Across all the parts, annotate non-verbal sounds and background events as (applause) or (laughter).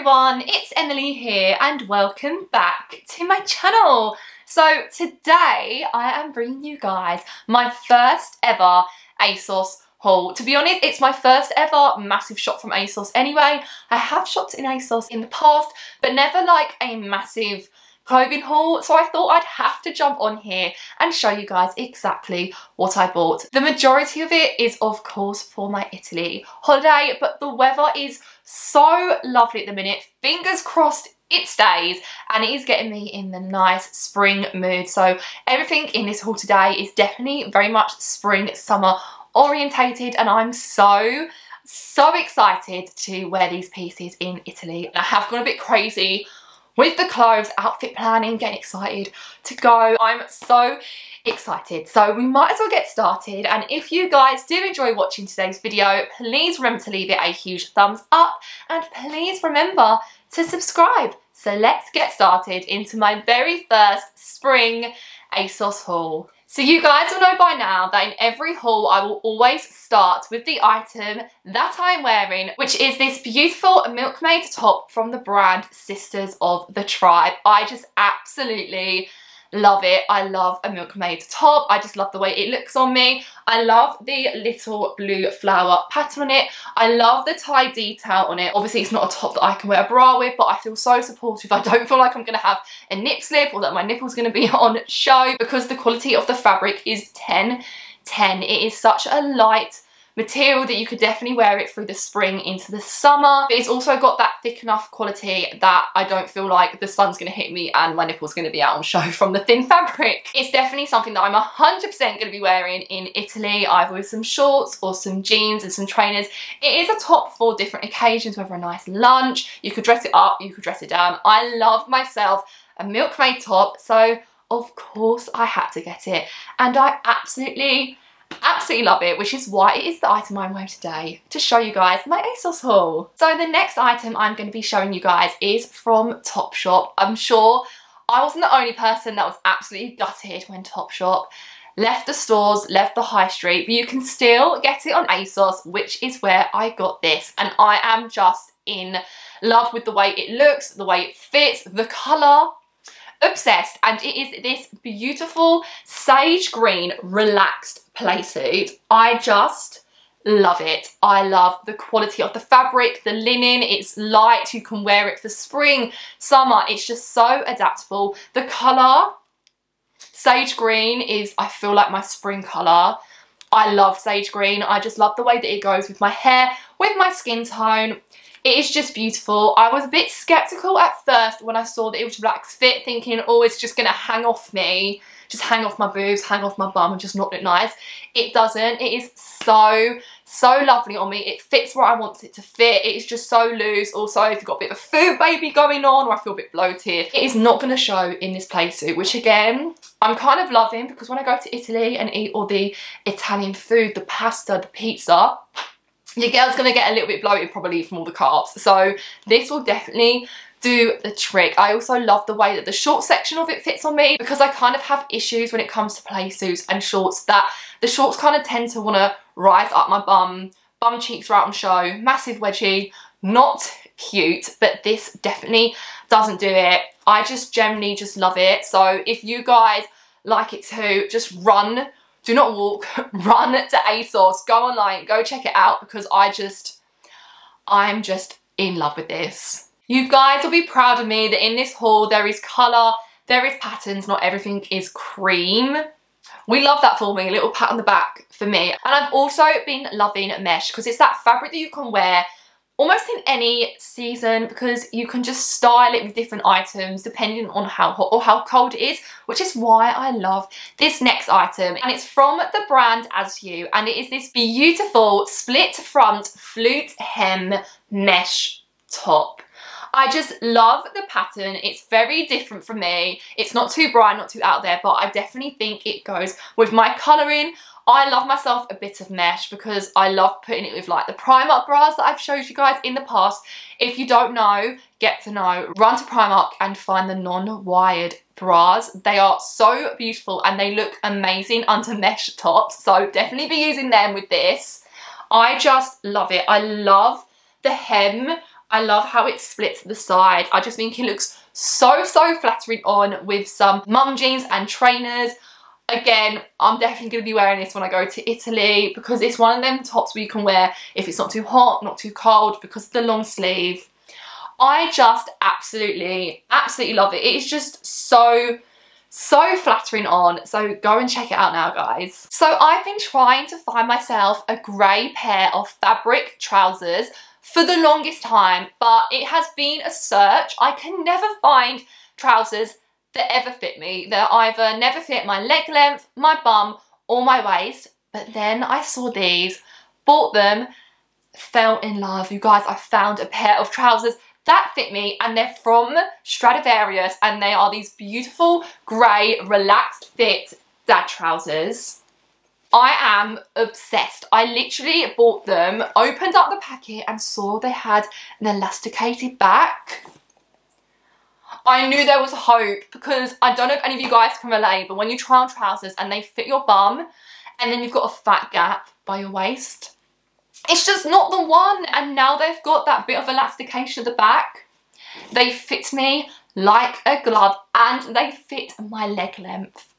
everyone, it's Emily here and welcome back to my channel. So today I am bringing you guys my first ever ASOS haul. To be honest, it's my first ever massive shop from ASOS anyway. I have shopped in ASOS in the past, but never like a massive clothing haul so I thought I'd have to jump on here and show you guys exactly what I bought. The majority of it is of course for my Italy holiday but the weather is so lovely at the minute. Fingers crossed it stays and it is getting me in the nice spring mood. So everything in this haul today is definitely very much spring, summer orientated and I'm so so excited to wear these pieces in Italy. I have gone a bit crazy with the clothes, outfit planning, getting excited to go. I'm so excited. So we might as well get started. And if you guys do enjoy watching today's video, please remember to leave it a huge thumbs up and please remember to subscribe. So let's get started into my very first spring ASOS haul. So you guys will know by now that in every haul I will always start with the item that I'm wearing, which is this beautiful Milkmaid top from the brand Sisters of the Tribe. I just absolutely Love it. I love a Milkmaid top. I just love the way it looks on me. I love the little blue flower pattern on it. I love the tie detail on it. Obviously, it's not a top that I can wear a bra with, but I feel so supportive. I don't (laughs) feel like I'm going to have a nip slip or that my nipple's going to be (laughs) on show because the quality of the fabric is 10 10. It is such a light, material that you could definitely wear it through the spring into the summer. It's also got that thick enough quality that I don't feel like the sun's going to hit me and my nipple's going to be out on show (laughs) from the thin fabric. It's definitely something that I'm 100% going to be wearing in Italy, either with some shorts or some jeans and some trainers. It is a top for different occasions, whether a nice lunch, you could dress it up, you could dress it down. I love myself a milkmaid top, so of course I had to get it. And I absolutely absolutely love it, which is why it is the item I'm wearing today to show you guys my ASOS haul. So the next item I'm going to be showing you guys is from Topshop. I'm sure I wasn't the only person that was absolutely gutted when Topshop left the stores, left the high street, but you can still get it on ASOS, which is where I got this. And I am just in love with the way it looks, the way it fits, the colour, obsessed and it is this beautiful sage green relaxed playsuit. I just love it. I love the quality of the fabric, the linen, it's light, you can wear it for spring, summer, it's just so adaptable. The colour, sage green is, I feel like my spring colour. I love sage green, I just love the way that it goes with my hair, with my skin tone. It is just beautiful. I was a bit sceptical at first when I saw that it was relaxed fit, thinking, oh, it's just going to hang off me, just hang off my boobs, hang off my bum and just not look nice. It doesn't. It is so, so lovely on me. It fits where I want it to fit. It is just so loose. Also, if you've got a bit of a food baby going on or I feel a bit bloated, it is not going to show in this play suit, which again, I'm kind of loving because when I go to Italy and eat all the Italian food, the pasta, the pizza, your girl's going to get a little bit bloated probably from all the carbs. So this will definitely do the trick. I also love the way that the short section of it fits on me because I kind of have issues when it comes to play suits and shorts that the shorts kind of tend to want to rise up my bum, bum cheeks right on show, massive wedgie, not cute, but this definitely doesn't do it. I just generally just love it. So if you guys like it too, just run do not walk, (laughs) run to ASOS, go online, go check it out because I just, I'm just in love with this. You guys will be proud of me that in this haul there is colour, there is patterns, not everything is cream. We love that for me, a little pat on the back for me. And I've also been loving mesh because it's that fabric that you can wear almost in any season because you can just style it with different items depending on how hot or how cold it is, which is why I love this next item. And it's from the brand ASYOU, and it is this beautiful split front flute hem mesh top. I just love the pattern. It's very different from me. It's not too bright, not too out there, but I definitely think it goes with my colouring. I love myself a bit of mesh because I love putting it with like the Primark bras that I've showed you guys in the past. If you don't know, get to know. Run to Primark and find the non-wired bras. They are so beautiful and they look amazing under mesh tops. So definitely be using them with this. I just love it. I love the hem I love how it splits the side. I just think it looks so, so flattering on with some mum jeans and trainers. Again, I'm definitely going to be wearing this when I go to Italy because it's one of them tops where you can wear if it's not too hot, not too cold because of the long sleeve. I just absolutely, absolutely love it. It is just so, so flattering on. So go and check it out now, guys. So I've been trying to find myself a grey pair of fabric trousers for the longest time, but it has been a search. I can never find trousers that ever fit me. They either never fit my leg length, my bum, or my waist. But then I saw these, bought them, fell in love. You guys, I found a pair of trousers that fit me and they're from Stradivarius and they are these beautiful grey relaxed fit dad trousers. I am obsessed. I literally bought them, opened up the packet and saw they had an elasticated back. I knew there was hope because I don't know if any of you guys can relate, but when you try on trousers and they fit your bum and then you've got a fat gap by your waist, it's just not the one. And now they've got that bit of elastication at the back. They fit me like a glove and they fit my leg length.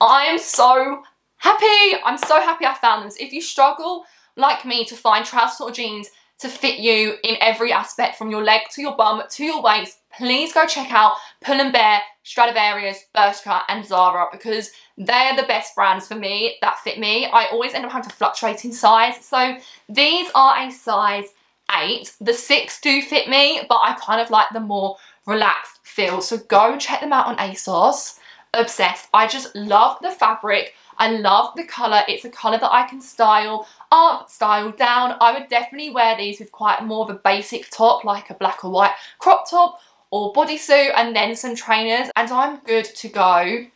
I am so happy. I'm so happy I found them. So if you struggle like me to find trousers or jeans to fit you in every aspect from your leg to your bum to your waist, please go check out Pull & Bear, Stradivarius, Bershka and Zara because they're the best brands for me that fit me. I always end up having to fluctuate in size. So these are a size 8. The 6 do fit me, but I kind of like the more relaxed feel. So go check them out on ASOS. Obsessed. I just love the fabric. I love the colour. It's a colour that I can style up, style down. I would definitely wear these with quite more of a basic top, like a black or white crop top or bodysuit and then some trainers and I'm good to go.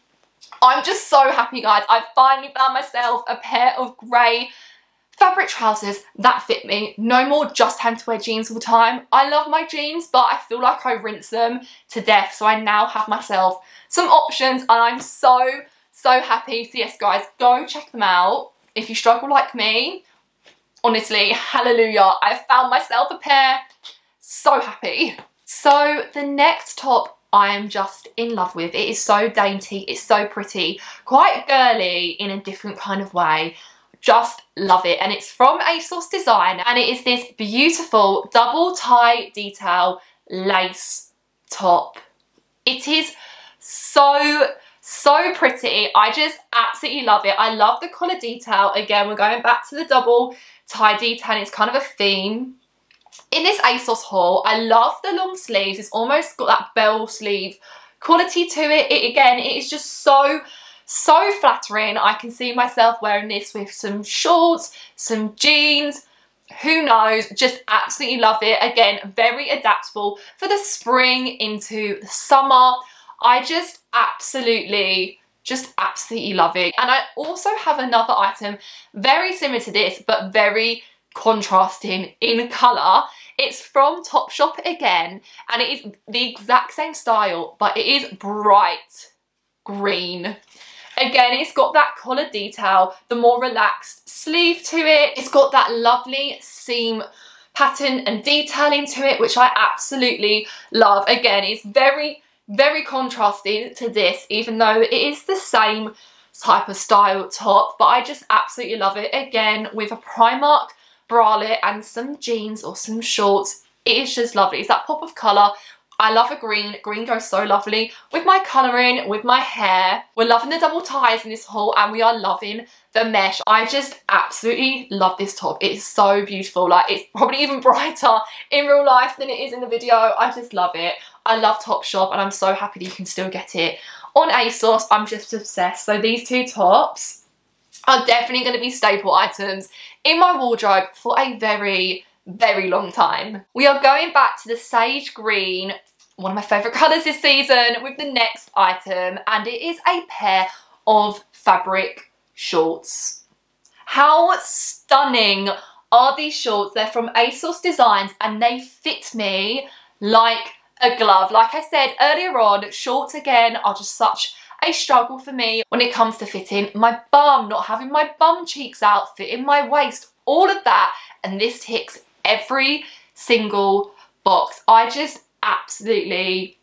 I'm just so happy guys. I've finally found myself a pair of grey fabric trousers that fit me. No more just having to wear jeans all the time. I love my jeans, but I feel like I rinse them to death. So I now have myself some options and I'm so, so happy. So yes, guys, go check them out. If you struggle like me, honestly, hallelujah. I found myself a pair. So happy. So the next top I am just in love with. It is so dainty, it's so pretty, quite girly in a different kind of way. Just love it. And it's from ASOS Design and it is this beautiful double tie detail lace top. It is so, so pretty. I just absolutely love it. I love the collar detail. Again, we're going back to the double tie detail. It's kind of a theme in this ASOS haul, I love the long sleeves. It's almost got that bell sleeve quality to it. it again, it is just so, so flattering. I can see myself wearing this with some shorts, some jeans, who knows, just absolutely love it. Again, very adaptable for the spring into the summer. I just absolutely, just absolutely love it. And I also have another item very similar to this, but very contrasting in colour. It's from Topshop again, and it is the exact same style, but it is bright green. Again, it's got that collar detail, the more relaxed sleeve to it. It's got that lovely seam pattern and detailing to it, which I absolutely love. Again, it's very, very contrasting to this, even though it is the same type of style top, but I just absolutely love it. Again, with a Primark bralette and some jeans or some shorts. It is just lovely. It's that pop of colour. I love a green. Green goes so lovely with my colouring, with my hair. We're loving the double ties in this haul and we are loving the mesh. I just absolutely love this top. It is so beautiful. Like it's probably even (laughs) brighter in real life than it is in the video. I just love it. I love Topshop and I'm so happy that you can still get it on ASOS. I'm just obsessed. So these two tops are definitely going to be staple items in my wardrobe for a very, very long time. We are going back to the sage green, one of my favourite (laughs) colours this season, with the next item, and it is a pair of fabric shorts. How stunning are these shorts? They're from ASOS Designs and they fit me like a glove. Like I said earlier on, shorts again are just such a struggle for me when it comes to fitting my bum, not having my bum cheeks out, fitting my waist, all of that. And this ticks every single box. I just absolutely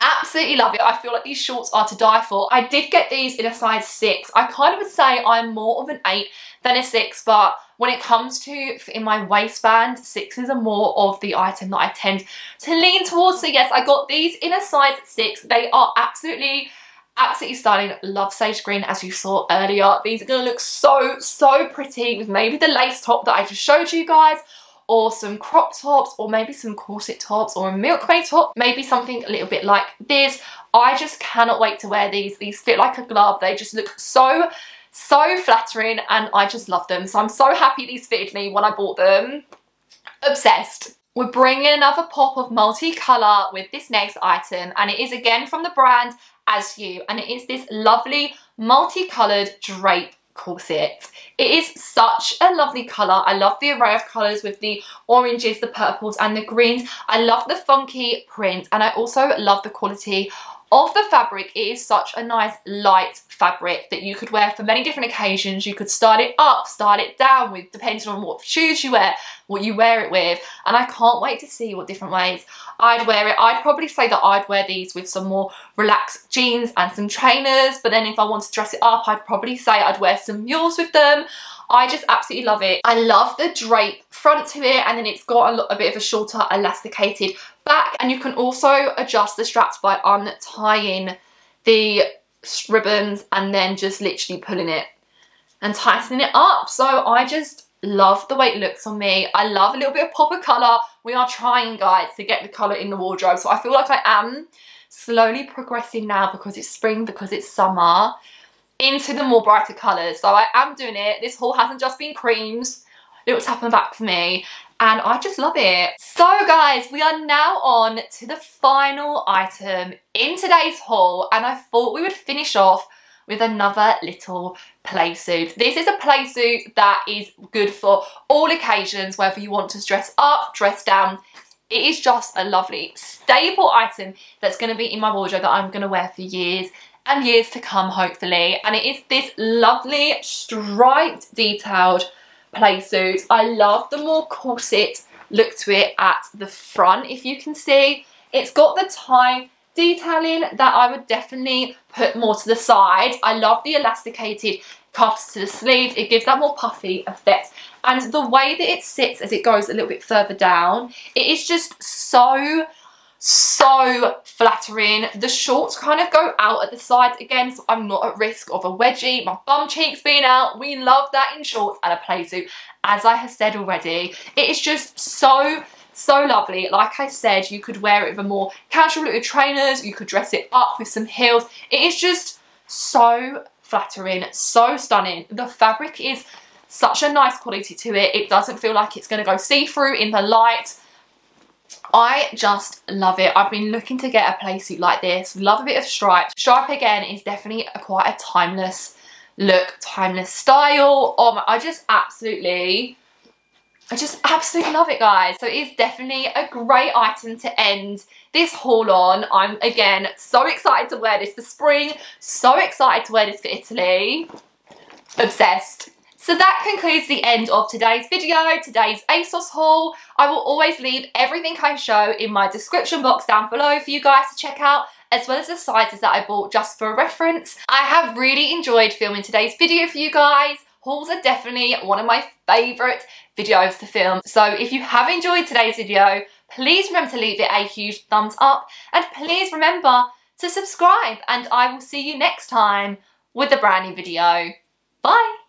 absolutely love it. I feel like these shorts are to die for. I did get these in a size 6. I kind of would say I'm more of an 8 than a 6, but when it comes to in my waistband, 6s are more of the item that I tend to lean towards. So yes, I got these in a size 6. They are absolutely absolutely stunning love sage green as you saw earlier these are gonna look so so pretty with maybe the lace top that i just showed you guys or some crop tops or maybe some corset tops or a milkmaid top, maybe something a little bit like this. I just cannot wait to wear these. These fit like a glove. They just look so, so flattering and I just love them. So I'm so happy these fitted me when I bought them. Obsessed. We're bringing another pop of multicolour with this next item and it is again from the brand ASYOU and it is this lovely multicoloured drape corset. It is such a lovely colour. I love the array of colours with the oranges, the purples and the greens. I love the funky print and I also love the quality of the fabric, it is such a nice light fabric that you could wear for many different occasions. You could style it up, style it down with depending on what shoes you wear, what you wear it with. And I can't wait to see what different ways I'd wear it. I'd probably say that I'd wear these with some more relaxed jeans and some trainers. But then if I want to dress it up, I'd probably say I'd wear some mules with them. I just absolutely love it. I love the drape front to it and then it's got a, a bit of a shorter elasticated back and you can also adjust the straps by untying the ribbons and then just literally pulling it and tightening it up. So I just love the way it looks on me. I love a little bit of pop of colour. We are trying, guys, to get the colour in the wardrobe. So I feel like I am slowly progressing now because it's spring, because it's summer into the more brighter colours. So I am doing it. This haul hasn't just been creams. Look what's happened back for me. And I just love it. So guys, we are now on to the final item in today's haul. And I thought we would finish off with another little play suit. This is a play suit that is good for all occasions, whether you want to dress up, dress down, it is just a lovely staple item that's going to be in my wardrobe that I'm going to wear for years and years to come hopefully and it is this lovely striped detailed play suit. I love the more corset look to it at the front if you can see. It's got the tie detailing that I would definitely put more to the side. I love the elasticated cuffs to the sleeves. It gives that more puffy effect. And the way that it sits as it goes a little bit further down, it is just so so flattering. The shorts kind of go out at the sides again, so I'm not at risk of a wedgie. My bum cheeks being out. We love that in shorts and a play suit, as I have said already. It is just so so lovely. Like I said, you could wear it with a more casual look trainers, you could dress it up with some heels. It is just so flattering, so stunning. The fabric is such a nice quality to it. It doesn't feel like it's going to go see-through in the light. I just love it. I've been looking to get a play suit like this. Love a bit of stripe. Stripe again is definitely a, quite a timeless look, timeless style. Oh my, I just absolutely, I just absolutely love it guys. So it is definitely a great item to end this haul on. I'm again so excited to wear this for spring. So excited to wear this for Italy. Obsessed. So that concludes the end of today's video, today's ASOS haul. I will always leave everything I show in my description box down below for you guys to check out as well as the sizes that I bought just for reference. I have really enjoyed filming today's video for you guys. Hauls are definitely one of my favourite videos to film. So if you have enjoyed today's video, please remember to leave it a huge thumbs up and please remember to subscribe and I will see you next time with a brand new video. Bye!